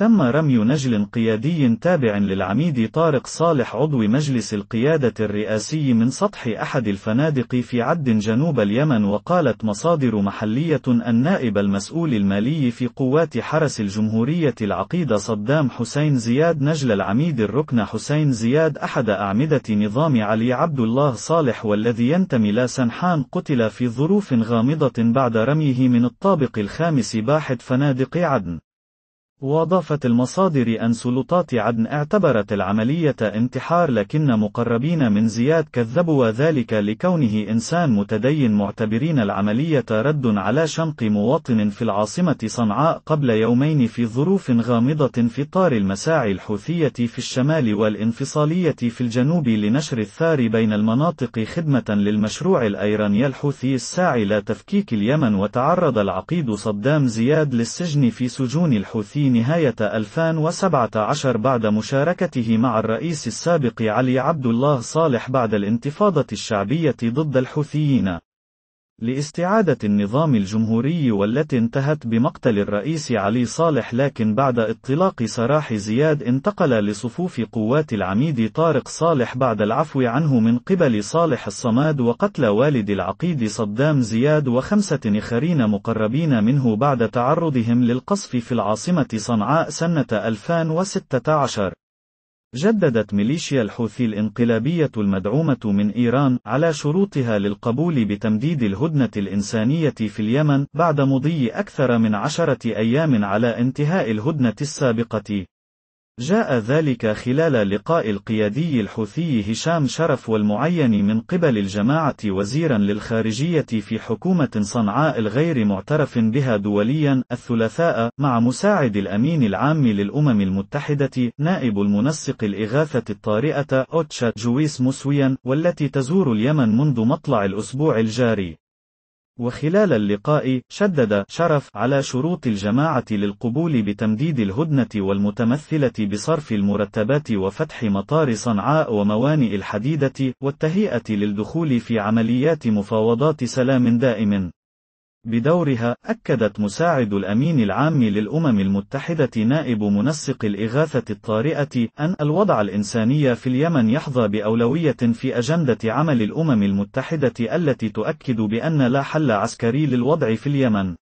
تم رمي نجل قيادي تابع للعميد طارق صالح عضو مجلس القيادة الرئاسي من سطح أحد الفنادق في عد جنوب اليمن وقالت مصادر محلية النائب المسؤول المالي في قوات حرس الجمهورية العقيد صدام حسين زياد نجل العميد الركن حسين زياد أحد أعمدة نظام علي عبد الله صالح والذي ينتمي لا سنحان قتل في ظروف غامضة بعد رميه من الطابق الخامس باحث فنادق عدن. وأضافت المصادر أن سلطات عدن اعتبرت العملية انتحار لكن مقربين من زياد كذبوا ذلك لكونه إنسان متدين معتبرين العملية رد على شنق مواطن في العاصمة صنعاء قبل يومين في ظروف غامضة في طار المساعي الحوثية في الشمال والانفصالية في الجنوب لنشر الثار بين المناطق خدمة للمشروع الأيراني الحوثي الساعي لا تفكيك اليمن وتعرض العقيد صدام زياد للسجن في سجون نهاية 2017 بعد مشاركته مع الرئيس السابق علي عبد الله صالح بعد الانتفاضة الشعبية ضد الحوثيين. لاستعادة النظام الجمهوري والتي انتهت بمقتل الرئيس علي صالح لكن بعد اطلاق سراح زياد انتقل لصفوف قوات العميد طارق صالح بعد العفو عنه من قبل صالح الصماد وقتل والد العقيد صدام زياد وخمسة آخرين مقربين منه بعد تعرضهم للقصف في العاصمة صنعاء سنة 2016 جددت ميليشيا الحوثي الانقلابية المدعومة من إيران على شروطها للقبول بتمديد الهدنة الإنسانية في اليمن بعد مضي أكثر من عشرة أيام على انتهاء الهدنة السابقة. جاء ذلك خلال لقاء القيادي الحوثي هشام شرف والمعين من قبل الجماعة وزيرا للخارجية في حكومة صنعاء الغير معترف بها دوليا الثلاثاء مع مساعد الأمين العام للأمم المتحدة نائب المنسق الإغاثة الطارئة أوتشا جويس مسويا والتي تزور اليمن منذ مطلع الأسبوع الجاري. وخلال اللقاء شدد شرف على شروط الجماعة للقبول بتمديد الهدنة والمتمثلة بصرف المرتبات وفتح مطار صنعاء وموانئ الحديدة والتهيئة للدخول في عمليات مفاوضات سلام دائم. بدورها، أكدت مساعد الأمين العام للأمم المتحدة نائب منسق الإغاثة الطارئة أن الوضع الإنساني في اليمن يحظى بأولوية في أجندة عمل الأمم المتحدة التي تؤكد بأن لا حل عسكري للوضع في اليمن.